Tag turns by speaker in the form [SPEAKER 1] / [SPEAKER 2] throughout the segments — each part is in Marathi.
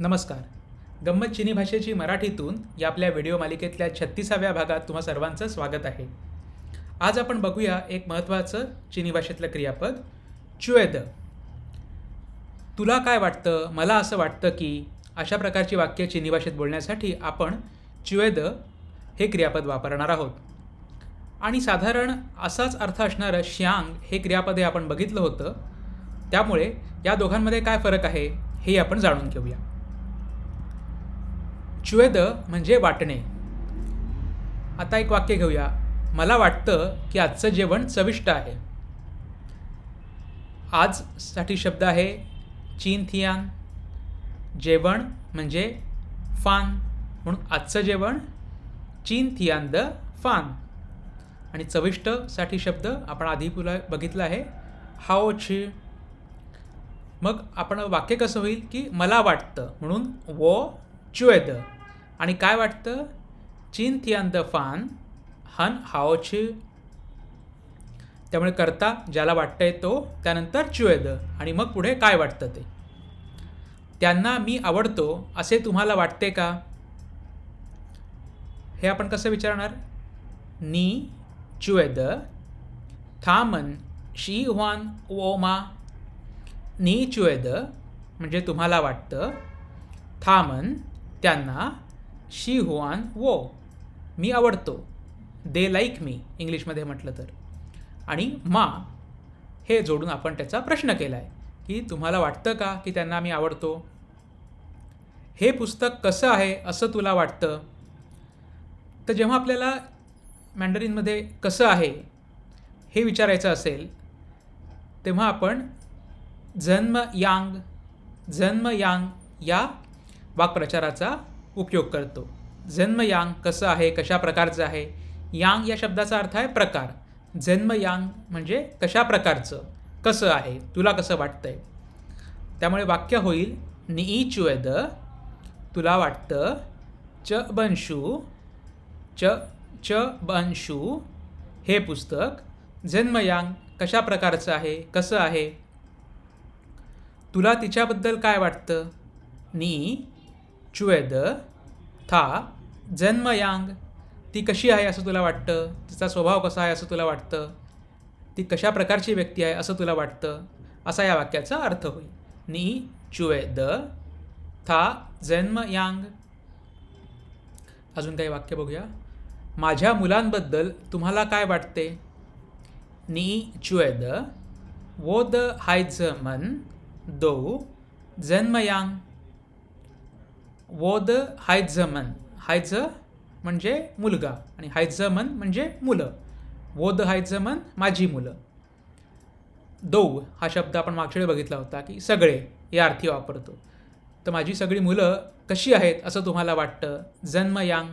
[SPEAKER 1] नमस्कार. गंमत चिनी भाषेची मराठीतून या आपल्या व्हिडिओ मालिकेतल्या छत्तीसाव्या भागात तुम्हा सर्वांचं स्वागत आहे. आज आपण बघूया एक महत्त्वाचं चिनी भाषेतलं क्रियापद चुएद. तुला काय वाटतं मला असं वाटतं की अशा प्रकारची वाक्य चिनी भाषेत बोलण्यासाठी आपण चुएद हे क्रियापद वापरणार आहोत. आणि साधारण असाच अर्थ असणारं श्यांग हे क्रियापद हे आपण बघितलं होतं. त्यामुळे या दोघांमध्ये काय फरक आहे हे आपण जाणून घेऊया. च्युएद म्हणजे वाटणे. आता एक वाक्य घेऊया. मला वाटतं की आजचं जेवण चविष्ट आहे. आजसाठी शब्द आहे चीन थियान. जेवण म्हणजे फान. म्हणून आजचं जेवण चीन थियान द फान. आणि चविष्टसाठी शब्द आपण आधी पुला बघितलं आहे. हाओ छी मग आपण वाक्य कसं होईल की मला वाटतं. म्हणून वो च्वेद आणि काय वाटतं? चीन थियान द फान हन हाओची त्यामुळे करता ज्याला वाटतंय तो त्यानंतर च्युएद आणि मग पुढे काय वाटतं ते? त्यांना मी आवडतो असे तुम्हाला वाटते का? हे आपण कसं विचारणार? नी चुएद थामन शी ह्वान ओमा नी चुएद म्हणजे तुम्हाला वाटतं थामन त्यांना शी हुआन वो मी आवडतो. दे लाईक मी इंग्लिशमध्ये म्हटलं तर. आणि मा हे जोडून आपण त्याचा प्रश्न केला आहे की तुम्हाला वाटतं का की त्यांना मी आवडतो? हे पुस्तक कसं आहे असं तुला वाटतं? तर जेव्हा आपल्याला मॅन्डरीनमध्ये कसं आहे हे विचारायचं असेल तेव्हा आपण जन्म यांग जन्म यांग या वाक्प्रचाराचा उपयोग करतो. जन्म यांग कसं आहे कशा प्रकारचं आहे? यांग या शब्दाचा अर्थ आहे प्रकार. जन्म यांग म्हणजे कशा प्रकारचं? कसं आहे? तुला कसं वाटतंय? त्यामुळे वाक्य होईल निई चुएद तुला वाटतं च बनशू च च बनशू हे पुस्तक जन्मयांग कशा प्रकारचं आहे कसं आहे? तुला तिच्याबद्दल काय वाटतं? नी चुएद था जन्मयांग ती कशी आहे असं तुला वाटतं? तिचा स्वभाव कसा आहे असं तुला वाटतं? ती कशा प्रकारची व्यक्ती आहे असं तुला वाटतं? असा या वाक्याचा अर्थ होईल. नी द था जन्म यांग. अजून काही वाक्य बघूया. माझ्या मुलांबद्दल तुम्हाला काय वाटते? नी चुएद वो द हायझ मन दो जन्मयांग वो द हायझमन. हायझ म्हणजे मुलगा आणि हायझमन म्हणजे मुलं. वो द हायझमन माझी मुलं. दो हा शब्द आपण मागच्या वेळी बघितला होता की सगळे या अर्थी वापरतो. तर माझी सगळी मुलं कशी आहेत असं तुम्हाला वाटतं? जन्म यांग.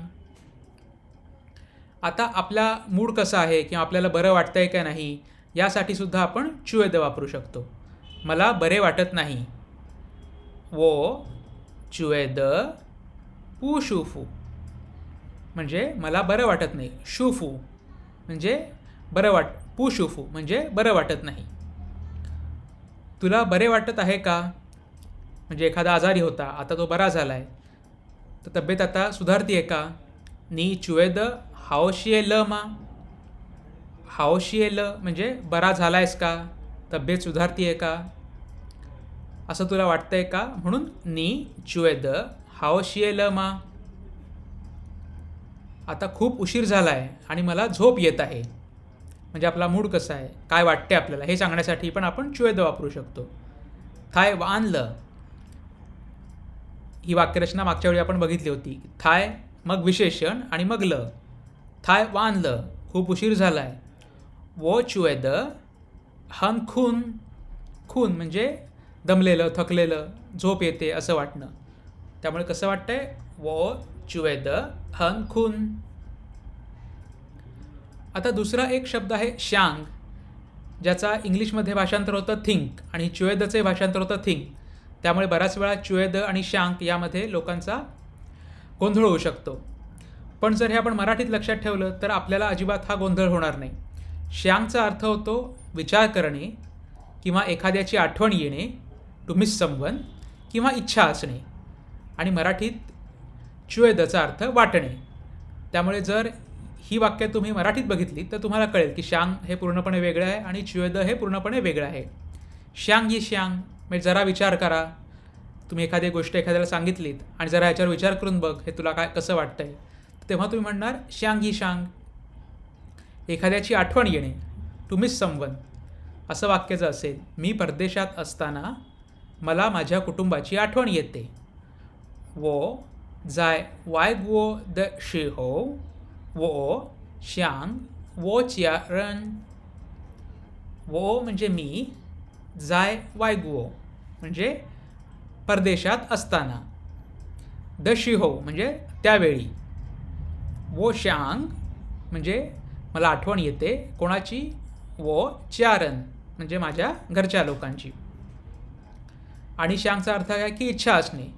[SPEAKER 1] आता आपला मूड कसा आहे किंवा आपल्याला बरं वाटतं आहे का नाही यासाठी सुद्धा आपण चुवेद वापरू शकतो. मला बरे वाटत नाही. वो चुएदर पू शुफू म्हणजे मला बरं वाटत नाही. शुफू म्हणजे बरं वाट पू शुफू म्हणजे बरं वाटत नाही. तुला बरे वाटत आहे का? म्हणजे एखादा आजारी होता आता तो बरा झाला आहे तर तब्येत आता सुधारती आहे का? नी चुएद हाओशिये ल मा? हाओशिये ल म्हणजे बरा झाला आहेस का? तब्येत सुधारती आहे का? असं तुला वाटतंय का? म्हणून नी चुएद हाओशिये ल मा. आता खूप उशीर झाला आहे आणि मला झोप येत आहे. म्हणजे आपला मूड कसा आहे? काय वाटते आपल्याला? हे सांगण्यासाठी पण आपण चुएद वापरू शकतो. थाय वान ल. ही वाक्यरचना मागच्या वेळी आपण बघितली होती. थाय मग विशेषण आणि मग ल. थाय वान ल. खूप उशीर झाला आहे वो चुएद हन खून. खून म्हणजे दमलेलं थकलेलं झोप येते असं वाटणं. त्यामुळे कसं वाटतंय? वो चुएद हन खून. आता दुसरा एक शब्द आहे शांग ज्याचा इंग्लिशमध्ये भाषांतर होतं थिंक आणि चुएदचे भाषांतर होतं थिंक त्यामुळे बऱ्याच वेळा चुएद आणि शांक यामध्ये लोकांचा गोंधळ होऊ शकतो. पण जर हे आपण मराठीत लक्षात ठेवलं तर आपल्याला अजिबात हा गोंधळ होणार नाही. श्यांगचा अर्थ होतो विचार करणे किंवा एखाद्याची आठवण येणे टू मिस समवन किंवा इच्छा असणे आणि मराठीत च्युएदचा अर्थ वाटणे. त्यामुळे जर ही वाक्य तुम्ही मराठीत बघितली तर तुम्हाला कळेल की शांग हे पूर्णपणे वेगळं आहे आणि च्युएद हे पूर्णपणे वेगळं आहे. श्यांग ही श्यांग म्हणजे जरा विचार करा. तुम्ही एखादी गोष्ट एखाद्याला सांगितलीत आणि जरा ह्याच्यावर विचार करून बघ हे तुला काय कसं वाटतं आहे तेव्हा तुम्ही म्हणणार श्यांग ही शांग. एखाद्याची आठवण येणे टू मिस समवन असं वाक्य जर असेल मी परदेशात असताना मला माझ्या कुटुंबाची आठवण येते. वो जाय वाय गुओ द शी हो वो श्यांग वो चिया रन वो म्हणजे मी जाय वाय गुओ म्हणजे परदेशात असताना. द शिहो म्हणजे त्यावेळी. वो श्यांग म्हणजे मला आठवण येते कोणाची? वो चारन म्हणजे माझ्या घरच्या लोकांची. आणि शांगचा अर्थ काय? की इच्छा असणे.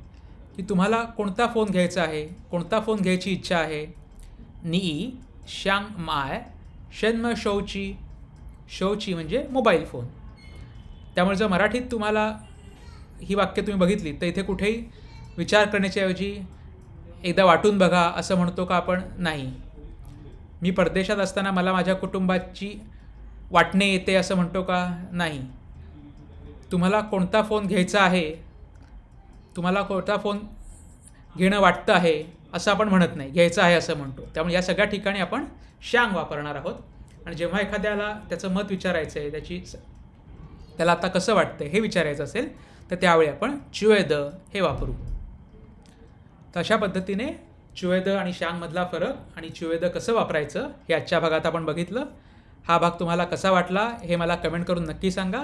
[SPEAKER 1] की तुम्हाला कोणता फोन घ्यायचा आहे? कोणता फोन घ्यायची इच्छा आहे? नी शांग माय शन्म शौची. शौची म्हणजे मोबाईल फोन. त्यामुळे जर मराठीत तुम्हाला ही वाक्य तुम्ही बघितली तर इथे कुठेही विचार करण्याच्या ऐवजी एकदा वाटून बघा असं म्हणतो का आपण? नाही. मी परदेशात असताना मला माझ्या कुटुंबाची वाटणे येते असं म्हणतो का? नाही. तुम्हाला कोणता फोन घ्यायचा आहे? तुम्हाला कोणता फोन घेणं वाटतं आहे? असं आपण म्हणत नाही. घ्यायचं आहे असं म्हणतो. त्यामुळे या सगळ्या ठिकाणी आपण शांग वापरणार आहोत. आणि जेव्हा एखाद्याला त्याचं मत विचारायचं आहे त्याची त्याला आता कसं वाटतं हे विचारायचं असेल तर त्यावेळी आपण च्युएद हे वापरू. तर अशा पद्धतीने च्युएद आणि शांगमधला फरक आणि च्युएद कसं वापरायचं हे आजच्या भागात आपण बघितलं. हा भाग तुम्हाला कसा वाटला हे मला कमेंट करून नक्की सांगा.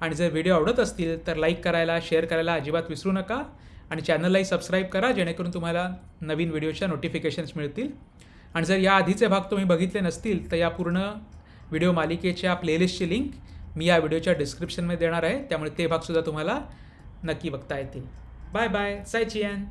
[SPEAKER 1] आणि जर व्हिडिओ आवडत असतील तर लाईक करायला शेअर करायला अजिबात विसरू नका. आणि चॅनललाही सबस्क्राईब करा जेणेकरून तुम्हाला नवीन व्हिडिओच्या नोटिफिकेशन्स मिळतील. आणि जर या आधीचे भाग तुम्ही बघितले नसतील तर या पूर्ण व्हिडिओ मालिकेच्या प्लेलिस्टची लिंक मी या व्हिडिओच्या डिस्क्रिप्शनमध्ये देणार आहे. त्यामुळे ते भागसुद्धा तुम्हाला नक्की बघता येतील. बाय बाय साय चियन.